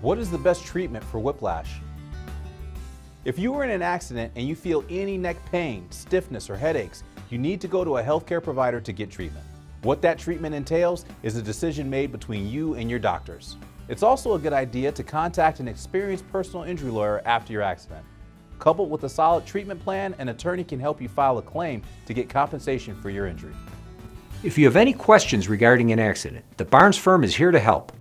What is the best treatment for whiplash? If you were in an accident and you feel any neck pain, stiffness, or headaches, you need to go to a healthcare provider to get treatment. What that treatment entails is a decision made between you and your doctors. It's also a good idea to contact an experienced personal injury lawyer after your accident. Coupled with a solid treatment plan, an attorney can help you file a claim to get compensation for your injury. If you have any questions regarding an accident, the Barnes firm is here to help.